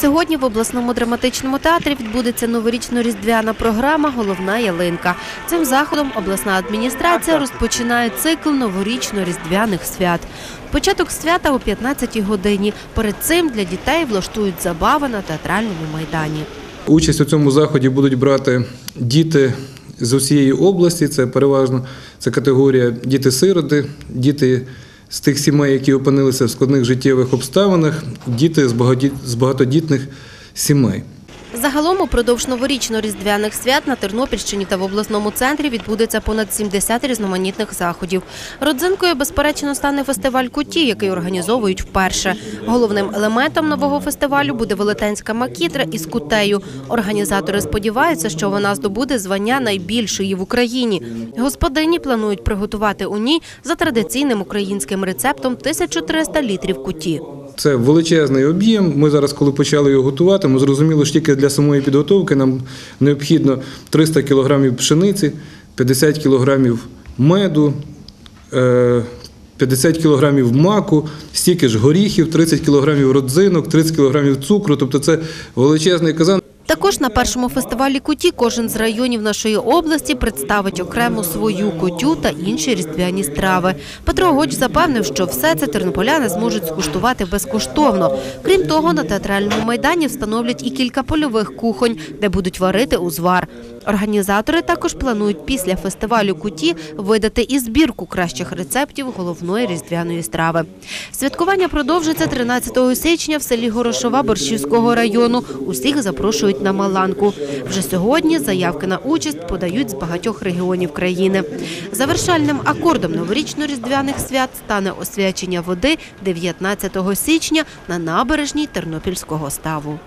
Сьогодні в обласному драматичному театрі відбудеться новорічно-різдвяна програма Головна ялинка. Цим заходом обласна адміністрація розпочинає цикл новорічно-різдвяних свят. Початок свята о 15-й годині. Перед цим для дітей влаштують забави на театральному майдані. Участь у цьому заході будуть брати діти з усієї області. Це переважно це категорія діти-сироти, діти з тих сімей, які опинилися в складних життєвих обставинах, діти з багатодітних сімей. Загалом упродовж новорічно-різдвяних свят на Тернопільщині та в обласному центрі відбудеться понад 70 різноманітних заходів. Родзинкою, безперечно, стане фестиваль куті, який організовують вперше. Головним елементом нового фестивалю буде велетенська макітра із кутею. Організатори сподіваються, що вона здобуде звання найбільшої в Україні. Господині планують приготувати у ній за традиційним українським рецептом 1300 літрів куті. Це величезний об'єм. Ми зараз, коли почали його готувати, ми зрозуміли, що тільки для самої підготовки нам необхідно 300 кілограмів пшениці, 50 кілограмів меду, е, 50 кілограмів маку, стільки ж горіхів, 30 кілограмів родзинок, 30 кілограмів цукру. Тобто це величезний казан. Також на першому фестивалі куті кожен з районів нашої області представить окремо свою кутю та інші різдвяні страви. Петро Гоч запевнив, що все це тернополяни зможуть скуштувати безкоштовно. Крім того, на театральному майдані встановлять і кілька польових кухонь, де будуть варити узвар. Організатори також планують після фестивалю куті видати і збірку кращих рецептів головної різдвяної страви. Святкування продовжиться 13 січня в селі Горошова Борщівського району. Усіх запрошують на Маланку. Вже сьогодні заявки на участь подають з багатьох регіонів країни. Завершальним акордом новорічно-різдвяних свят стане освячення води 19 січня на набережній Тернопільського ставу.